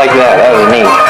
like that. That was neat.